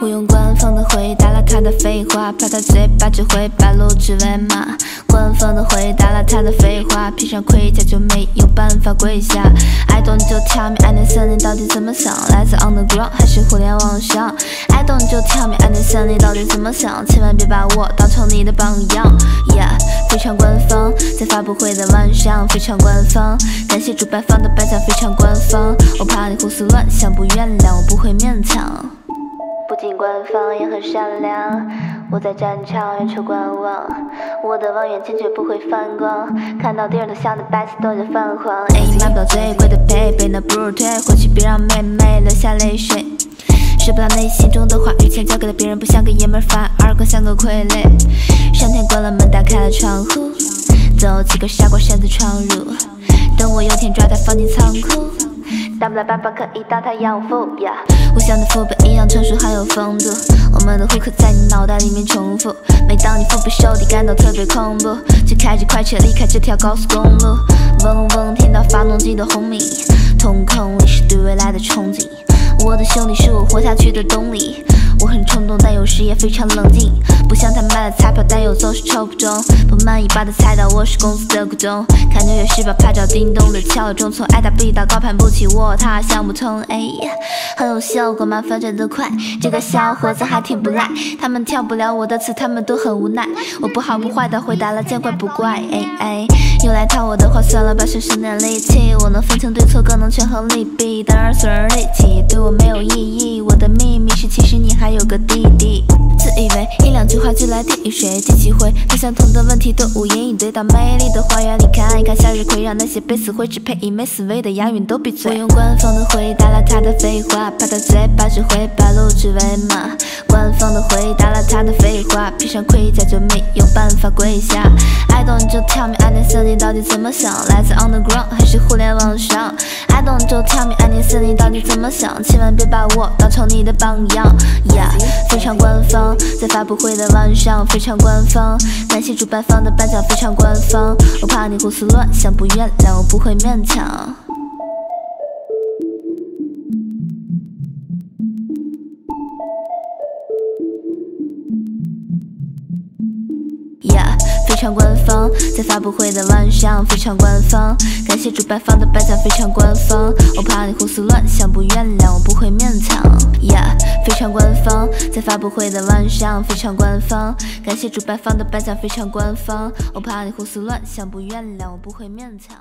我用官方的回答了他的废话，怕他嘴巴只会把路指为马。官方的回答了他的废话，披上盔甲就没有办法跪下。I don't 就 tell me，爱内森林到底怎么想？来自 underground 还是互联网上？I don't 就 tell me，爱内森林到底怎么想？千万别把我当成你的榜样。Yeah，非常官方，在发布会的晚上非常官方，感谢主办方的颁奖非常官方。我怕你胡思乱想，不原谅我不会勉强。不仅官方也很善良，我在战场远处观望，我的望远镜绝不会反光，看到敌人头像的白旗都在泛黄。哎，买不到最贵的配备，那不如退回去，别让妹妹流下泪水。说不到内心中的话，语，钱交给了别人，不像个爷们儿，反而更像个傀儡。上天关了门，打开了窗户，总有几个傻瓜擅自闯入，等我有天抓他放进仓库。大不了爸爸可以当他养父。我像的父辈一样成熟，还有风度。我们的户口在你脑袋里面重复。每当你腹背受敌，感到特别恐怖，就开着快车离开这条高速公路。嗡嗡，听到发动机的轰鸣，瞳孔里是对未来的憧憬。我的兄弟是我活下去的动力。我很冲动，但有时也非常冷静。不像他买了彩票，但又总是抽不中。不满意把他猜到我是公司的股东。看纽约时报拍照，叮咚的敲钟，从爱答不理到高攀不起我，他想不通。哎，很有效果吗？反转得快，这个小伙子还挺不赖。他们跳不了我的词，他们都很无奈。我不好不坏的回答了，见怪不怪。哎哎，又来套我的话，算了吧，省省点力气。我能分清对错，更能权衡利弊。当然，损人利己对我没有意义。我的秘密是，其实你还。有个弟弟，自以为一两句话就来定义谁，记起会和相同的问题都无言以对。到美丽的花园里看一看，向日葵让那些被死灰只配一枚思维的押韵都闭嘴。我用官方的回答了他的废话，怕他嘴巴只会把路指为马。官方的回答了他的废话，披上盔甲就没有办法跪下。I don't 就 tell me，I 到底怎么想？来自 underground 还是互联网上？I don't 就 tell me，anything 到底怎么想？千万别把我当成你的榜样。Yeah，非常官方，在发布会的晚上非常官方，感谢主办方的颁奖非常官方。我怕你胡思乱想，不原谅我不会勉强。常官方，在发布会的晚上非常官方，感谢主办方的颁奖非常官方。我怕你胡思乱想，不原谅我不会勉强。Yeah，非常官方，在发布会的晚上非常官方，感谢主办方的颁奖非常官方。我怕你胡思乱想，不原谅我不会勉强。